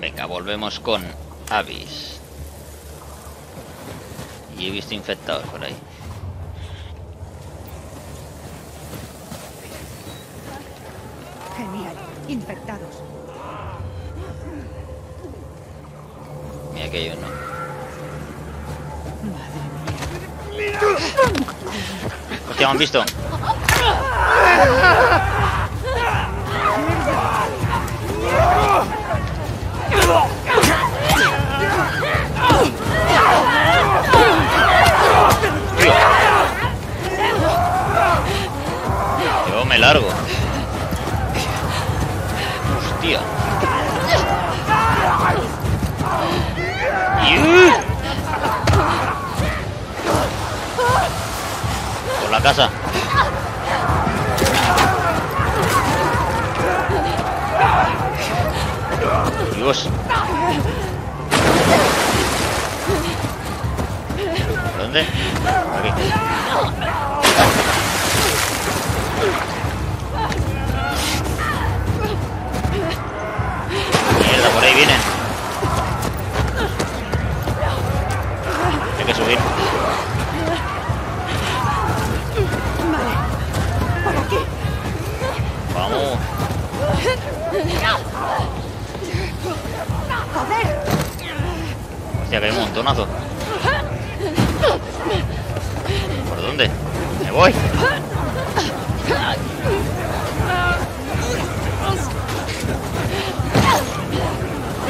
Venga, volvemos con Avis. Y he visto infectados por ahí. Genial. Infectados. Mira que yo no. Madre mía. Hostia, ¿me han visto? casa. Dios. ¿Dónde? Aquí. Montonazo. ¿Por dónde? Me voy.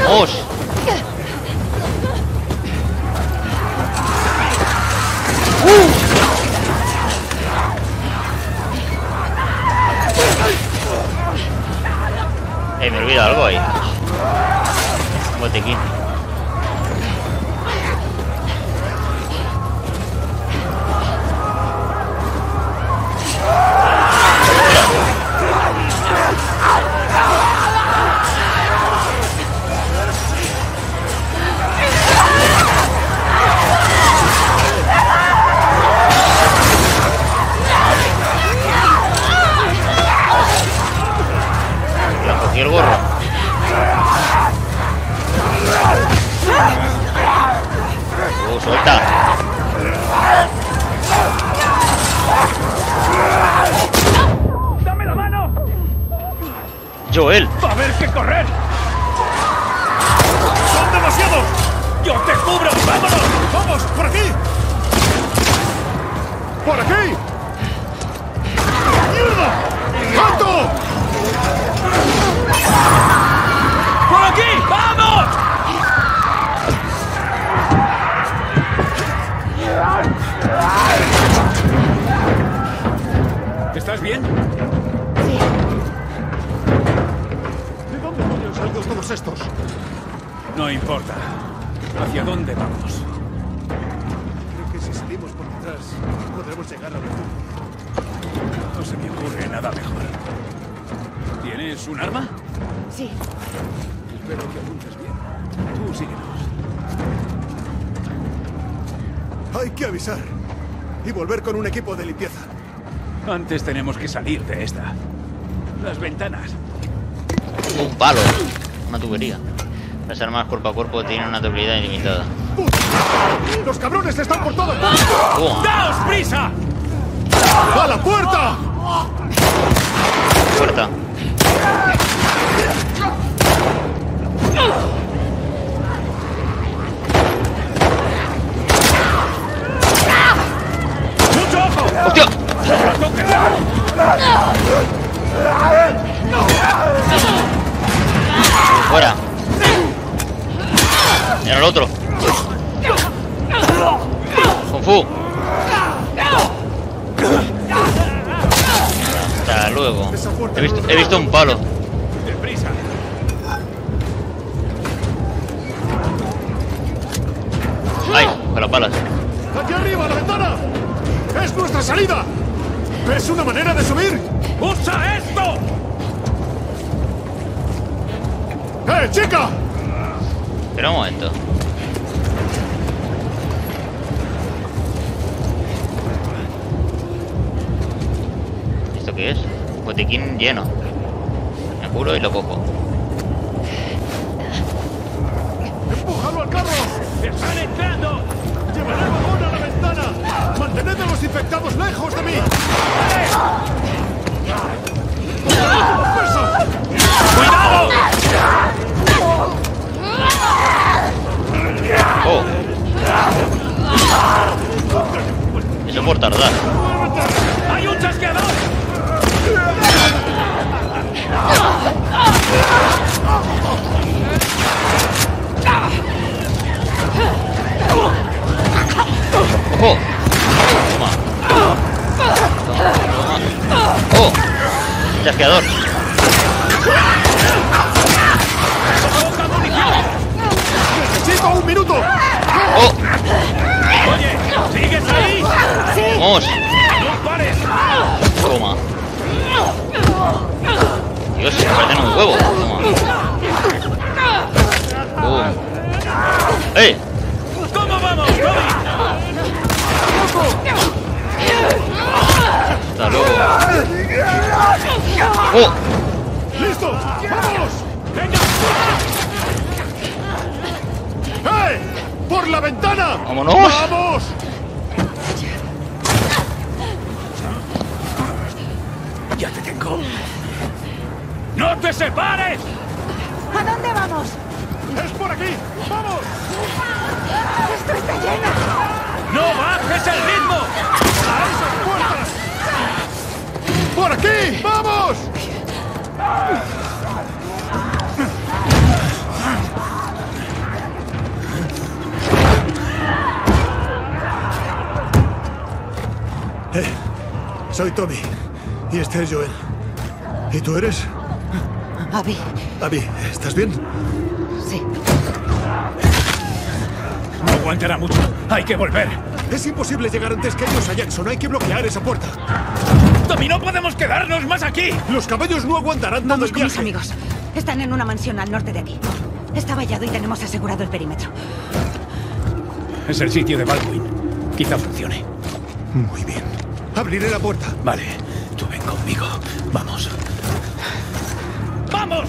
¡Vamos! Eh, me olvido algo ahí. Botequín. ¡Va a haber que correr! ¡Son demasiados! ¡Yo te cubro! ¡Vámonos! ¡Vamos! ¡Por aquí! ¡Por aquí! ¡Mierda! ¡Alto! ¡Por aquí! ¡Vamos! ¿Estás bien? Todos estos? No importa. ¿Hacia dónde vamos? Creo que si salimos por detrás podremos llegar a refugio. No se me ocurre nada mejor. ¿Tienes un arma? Sí. Espero que apuntes bien. Tú síguenos. Hay que avisar y volver con un equipo de limpieza. Antes tenemos que salir de esta. Las ventanas. Un palo. Una tubería. Las armas cuerpo a cuerpo tienen una durabilidad ilimitada. ¡Los cabrones están por! ¡Toma! ¡Daos prisa! ¡A la puerta! Puerta. Mira el otro. Kung Fu. Hasta luego. He visto, un palo. ¡Ay! Con las balas. ¡Aquí arriba, la ventana! ¡Es nuestra salida! ¿Es una manera de subir? ¡Usa esto! ¡Eh, chica! Espera un momento. ¿Esto qué es? Botiquín lleno. Me curo y lo cojo. Chasqueador. ¡Necesito un minuto! ¡Oh! ¡Oye! ¿Sigues ahí? ¡Vamos! ¡No pares! Toma. Dios, se un huevo. Toma. ¡Eh! ¿Cómo vamos? ¡Hasta luego! ¡Oh! ¡Listo! ¡Vamos! ¡Venga! ¡Eh! ¡Por la ventana! ¡Vámonos! ¡Vamos! ¡Ya te tengo! ¡No te separes! ¿A dónde vamos? ¡Es por aquí! ¡Vamos! ¡Esto está lleno! ¡No bajes el ritmo! Eh, soy Tommy. Y este es Joel. ¿Y tú eres? Abby, Abby, ¿estás bien? sí. No aguantará mucho. Hay que volver. Es imposible llegar antes que ellos a Jackson. Hay que bloquear esa puerta. Tommy, no podemos quedarnos más aquí. Los caballos no aguantarán todo Vamos el con mis viaje. amigos. Están en una mansión al norte de aquí. Está vallado y tenemos asegurado el perímetro. Es el sitio de Baldwin. Quizá funcione. Muy bien. Abriré la puerta. Vale, tú ven conmigo. Vamos. ¡Vamos!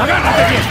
¡Agárrate bien!